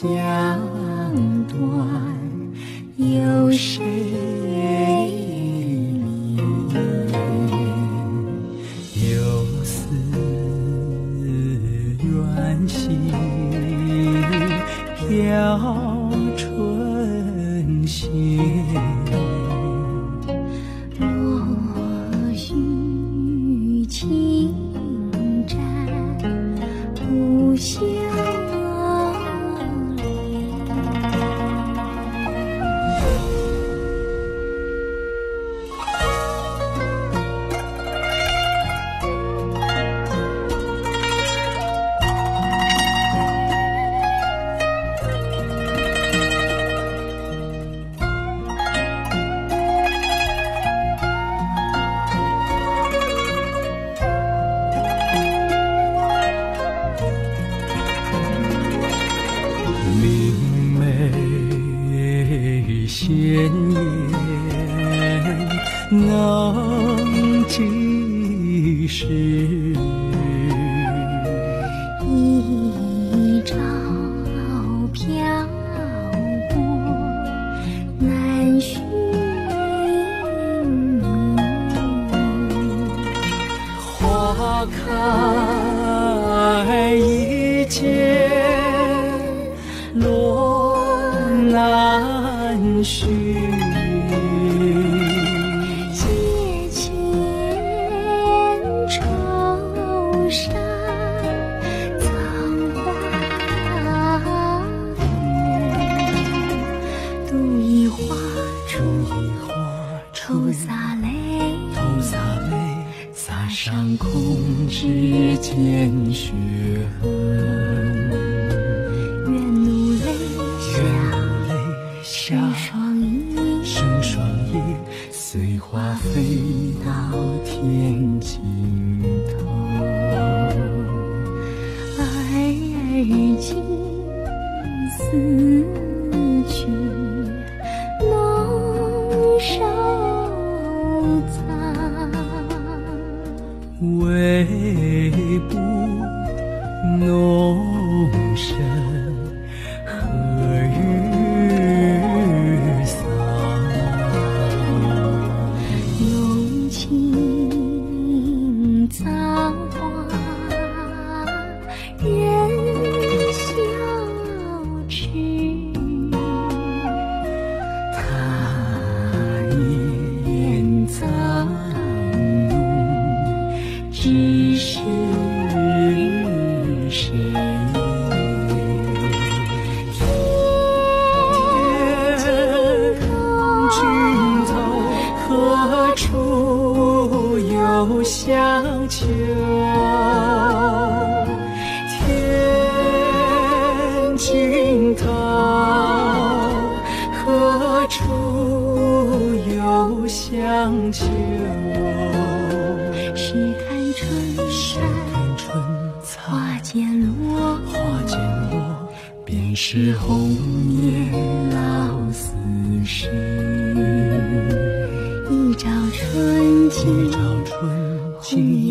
江断有谁怜？游丝软系飘春榭，落絮轻沾舞袖。能及时。一朝飘过，难寻觅。花开一切落难寻。撒上空枝间血痕。愿奴泪笑，泪笑双翼，生双翼，随花飞到天尽头。爱尽似。为不秋天尽头何处有香丘试看春山春花渐落花渐落便是红颜老死时一朝春尽